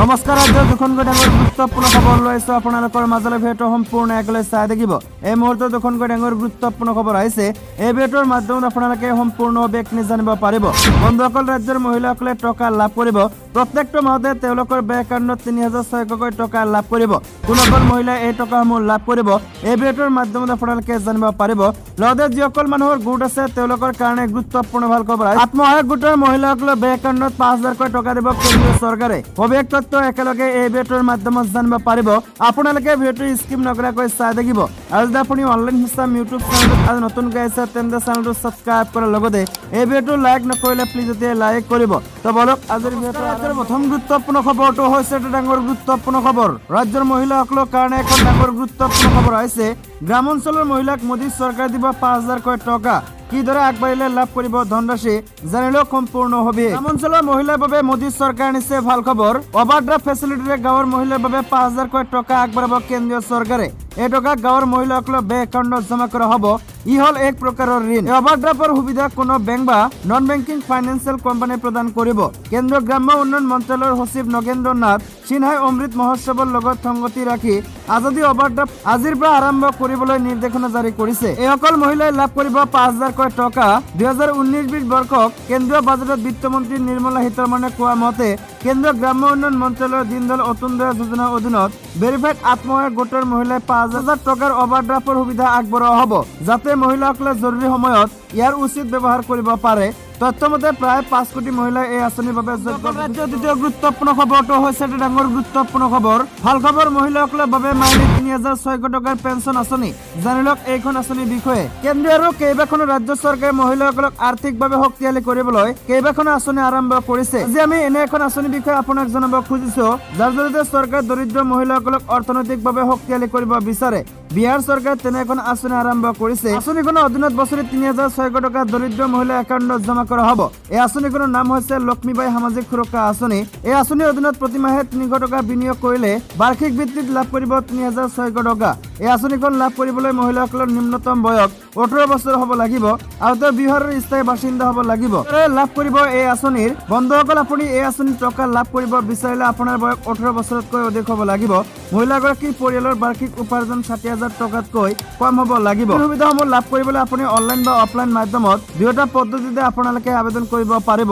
নমস্কাৰ ৰাজ্যৰ দুখনকৈ ডাঙৰ গুৰুত্বপূৰ্ণ খবৰ লৈ আহিছোঁ। আপোনালোকৰ মাজলৈ ভিডিঅ'টো সম্পূৰ্ণ একলৈ চাই থাকিব এই মুহূৰ্তত দুখনকৈ ডাঙৰ গুৰুত্বপূৰ্ণ খবৰ আহিছে। এই ভিডিঅ'টোৰ মাধ্যমত আপোনালোকে সম্পূৰ্ণ ব্যক্তি জানিব পাৰিব। বন্ধুসকল ৰাজ্যৰ মহিলাসকলে টকা লাভ কৰিব। প্ৰত্যেকটো মাহতে তেওঁলোকৰ বেংক একাউণ্টত তিনি হাজাৰ ছয়শকৈ টকা লাভ কৰিব। কোনসকল মহিলাই এই টকাসমূহ লাভ কৰিব। এই ভিডিঅ'টোৰ মাধ্যমত আপোনালোকে জানিব পাৰিব। লগতে যিসকল মানুহৰ গোট আছে তেওঁলোকৰ কাৰণে গুৰুত্বপূৰ্ণ ভাল খবৰ। আত্মসহায়ক গোটৰ মহিলাসকলে বেংক একাউণ্টত পাঁচ হাজাৰকৈ টকা দিব কেন্দ্ৰীয় চৰকাৰে। তথ্য একেলগে এই ভিডিঅ'টোৰ মাধ্যমত জানিব পাৰিব। আপোনালোকে ভিডিঅ'টো স্কিপ নকৰাকৈ চাই থাকিব। আৰু যদি আপুনি অনলাইন হিচাপ ইউটিউব চেনেলটোত আজি নতুনকৈ আহিছে তেন্তে চেনেলটো ছাবস্ক্ৰাইব কৰাৰ লগতে এই ভিডিঅ'টো লাইক নকৰিলে প্লিজ এতিয়া লাইক কৰিব। তো বলক আজিৰ ভিডিঅ'টো প্ৰথম গুৰুত্বপূৰ্ণ খবৰটো হৈছে এটা ডাঙৰ গুৰুত্বপূৰ্ণ খবৰ। ৰাজ্যৰ মহিলাসকলৰ কাৰণে এখন ডাঙৰ গুৰুত্বপূৰ্ণ খবৰ আহিছে। গ্ৰাম অঞ্চলৰ মহিলাক মোদী চৰকাৰে দিব পাঁচ হাজাৰকৈ টকা। কিদৰে আগবাঢ়িলে লাভ কৰিব ধনৰাশি জানিলেও সম্পূৰ্ণ হবে। গ্ৰাম অঞ্চলৰ মহিলাৰ বাবে মোদী চৰকাৰ নিছে ভাল খবৰ। অভাৰড্ৰাফ্ট ফেচিলিটিৰে গাঁৱৰ মহিলাৰ বাবে পাঁচ হাজাৰকৈ টকা আগবঢ়াব কেন্দ্ৰীয় চৰকাৰে। এই টকা গাঁৱৰ মহিলাসকলৰ বেংক একাউণ্টত জমা কৰা হ'ব। ই হ'ল এক প্ৰকাৰৰ ঋণ। এই অভাৰড্ৰাফ্টৰ সুবিধা কোনো বেংক বা নন বেংকিং ফাইনেন্সিয়েল কোম্পানী প্ৰদান কৰিব কেন্দ্ৰীয় গ্ৰাম্য উন্নয়ন মন্ত্ৰালয়ৰ সচিব নগেন্দ্ৰ নাথ সিনহাই অমৃত মহোৎসৱৰ লগত সংগতি ৰাখি আজাদী অভাৰড্ৰাফ্ট আজিৰ পৰা আৰম্ভ কৰিবলৈ নিৰ্দেশনা জাৰি কৰিছে। এইসকল মহিলাই লাভ কৰিব পাঁচ হাজাৰকৈ টকা। দুহেজাৰ ঊনৈশ বিশ বৰ্ষক কেন্দ্ৰীয় বাজেটত বিত্তমন্ত্ৰী নিৰ্মলা সীতাৰমণে কোৱা মতে কেন্দ্ৰীয় গ্ৰাম্য উন্নয়ন মন্ত্ৰালয়ৰ দীনদয়াল অতুন্দয়া যোজনাৰ অধীনত ভেৰিফাইড আত্মসহায়ক গোটৰ মহিলাই পাঁচ হাজাৰ টকাৰ অভাৰড্ৰাফ্টৰ সুবিধা আগবঢ়োৱা হ'ব যাতে মহিলাসকলে জৰুৰী সময়ত ইয়াৰ উচিত ব্যৱহাৰ কৰিব পাৰে। তথ্যমতে প্ৰায় পাঁচ কোটি মহিলাই এই আঁচনিৰ বাবে দ্বিতীয় গুৰুত্বপূৰ্ণ খবৰটো হৈছে এটা ডাঙৰ গুৰুত্বপূৰ্ণ খবৰ। ভাল খবৰ মহিলাসকলৰ বাবে মাহিলী তিনি হাজাৰ ছয়শ টকাৰ পেঞ্চন আঁচনি। জানি লওক এইখন আঁচনিৰ বিষয়ে। কেন্দ্ৰীয় আৰু কেইবাখনো ৰাজ্য চৰকাৰে মহিলাসকলক আৰ্থিকভাৱে শক্তিশালী কৰিবলৈ কেইবাখনো আঁচনি আৰম্ভ কৰিছে। আজি আমি এনে এখন আঁচনিৰ বিষয়ে আপোনাক জনাব খুজিছো যাৰ জৰিয়তে চৰকাৰে দৰিদ্ৰ মহিলাসকলক অৰ্থনৈতিকভাৱে শক্তিশালী কৰিব বিচাৰে। বিহাৰ চৰকাৰে তেনে এখন আঁচনি আৰম্ভ কৰিছে। আঁচনিখনৰ অধীনত বছৰি তিনি হাজাৰ ছয়শ টকা দৰিদ্ৰ মহিলা একাউণ্টত জমা কৰা হ'ব। এই আঁচনিখনৰ নাম হৈছে লক্ষ্মীবাই সামাজিক সুৰক্ষা আঁচনি। এই আঁচনিৰ অধীনত প্ৰতিমাহে তিনিশ টকা বিনিয়োগ কৰিলে বাৰ্ষিক ভিত্তিত লাভ কৰিব তিনি হাজাৰ ছয়শ টকা। এই আঁচনিখন লাভ কৰিবলৈ মহিলাসকলৰ নিম্নতম বয়স ওঠৰ বছৰ হ'ব লাগিব আৰু তেওঁ বিহাৰৰ স্থায়ী বাসিন্দা হ'ব লাগিব। লাভ কৰিব এই আঁচনিৰ বন্ধুসকল আপুনি এই আঁচনিৰ টকা লাভ কৰিব বিচাৰিলে আপোনাৰ বয়স ওঠৰ বছৰতকৈ অধিক হ'ব লাগিব। মহিলাগৰাকীৰ পৰিয়ালৰ বাৰ্ষিক উপাৰ্জন ষাঠি হাজাৰ টকাতকৈ কম হ'ব লাগিব। সুবিধাসমূহ লাভ কৰিবলৈ আপুনি অনলাইন বা অফলাইন মাধ্যমত দুয়োটা পদ্ধতিতে আপোনালোকে আবেদন কৰিব পাৰিব।